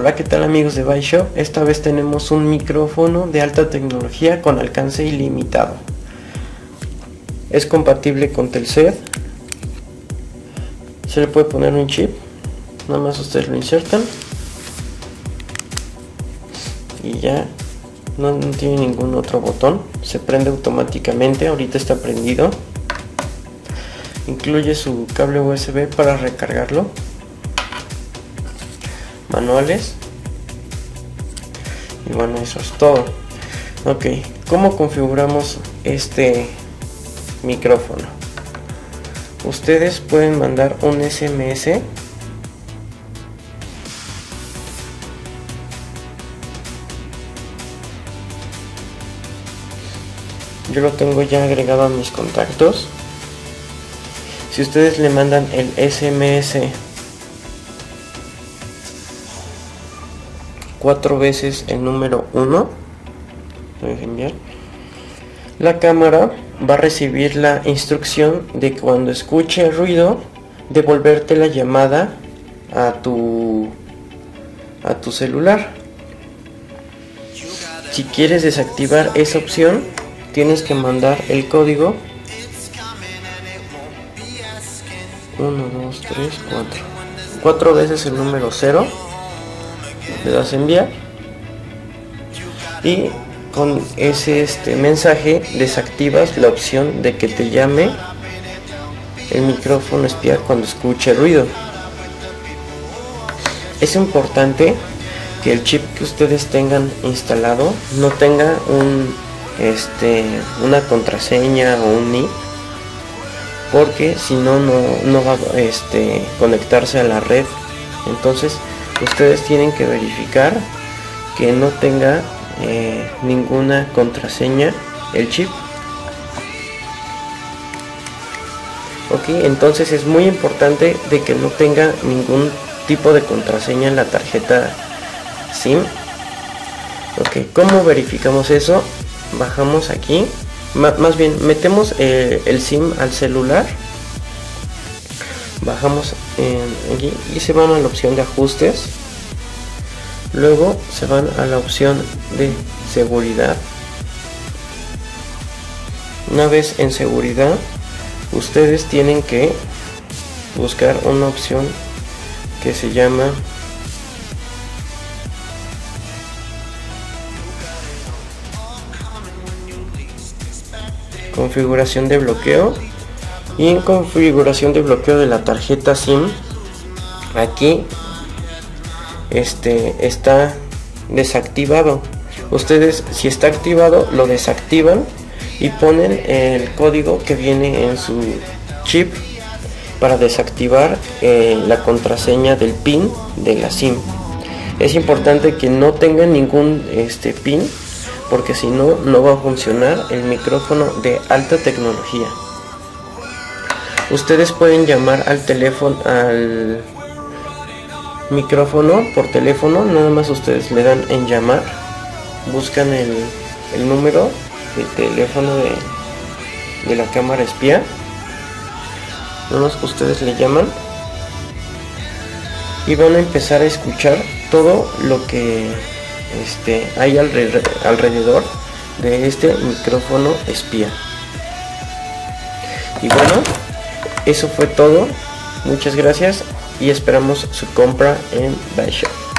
Hola, ¿qué tal amigos de Byshop? Esta vez tenemos un micrófono de alta tecnología con alcance ilimitado. Es compatible con Telcel. Se le puede poner un chip. Nada más ustedes lo insertan. Y ya no, no tiene ningún otro botón. Se prende automáticamente. Ahorita está prendido. Incluye su cable USB para recargarlo manuales. Y bueno eso es todo. Ok cómo configuramos este micrófono ustedes pueden mandar un sms yo lo tengo ya agregado a mis contactos. Si ustedes le mandan el sms cuatro veces el número 1 la cámara va a recibir la instrucción de cuando escuche ruido devolverte la llamada a tu a tu celular. Si quieres desactivar esa opción tienes que mandar el código. 1 2 3 4 cuatro veces el número 0 le das enviar. Y con ese este mensaje desactivas la opción de que te llame el micrófono espía cuando escuche ruido. Es importante que el chip que ustedes tengan instalado no tenga un este una contraseña o un NIP porque si no no va a este, conectarse a la red. Entonces ustedes tienen que verificar que no tenga eh, ninguna contraseña el chip. Ok entonces es muy importante de que no tenga ningún tipo de contraseña en la tarjeta sim. Ok ¿cómo verificamos eso? bajamos aquí. Más bien metemos eh, el sim al celular bajamos en aquí y se van a la opción de ajustes. Luego se van a la opción de seguridad. Una vez en seguridad ustedes tienen que buscar una opción que se llama configuración de bloqueo y en configuración de bloqueo de la tarjeta SIM aquí este está desactivado. Ustedes si está activado lo desactivan y ponen el código que viene en su chip para desactivar eh, la contraseña del pin de la sim. Es importante que no tengan ningún este pin porque si no no va a funcionar el micrófono de alta tecnología ustedes pueden llamar al teléfono al micrófono por teléfono nada más ustedes le dan en llamar buscan el, número de teléfono de, de la cámara espía nada más ustedes le llaman y van a empezar a escuchar todo lo que este, hay alrededor de este micrófono espía. Y bueno eso fue todo. Muchas gracias y esperamos su compra en Shop.